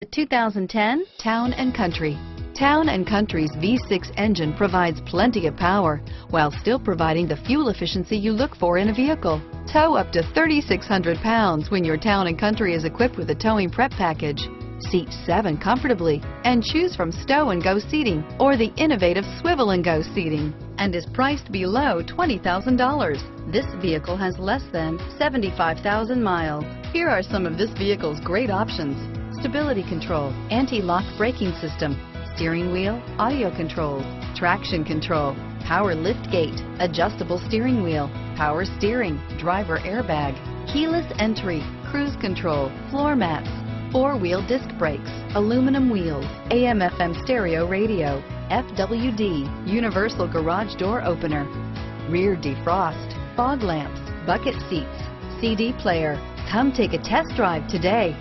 The 2010 Town & Country. Town & Country's V6 engine provides plenty of power while still providing the fuel efficiency you look for in a vehicle. Tow up to 3,600 pounds when your Town & Country is equipped with a towing prep package. Seat seven comfortably and choose from stow and go seating or the innovative swivel and go seating and is priced below $20,000. This vehicle has less than 75,000 miles. Here are some of this vehicle's great options. Stability control, anti-lock braking system, steering wheel, audio controls, traction control, power lift gate, adjustable steering wheel, power steering, driver airbag, keyless entry, cruise control, floor mats, four-wheel disc brakes, aluminum wheels, AM FM stereo radio, FWD, universal garage door opener, rear defrost, fog lamps, bucket seats, CD player. Come take a test drive today.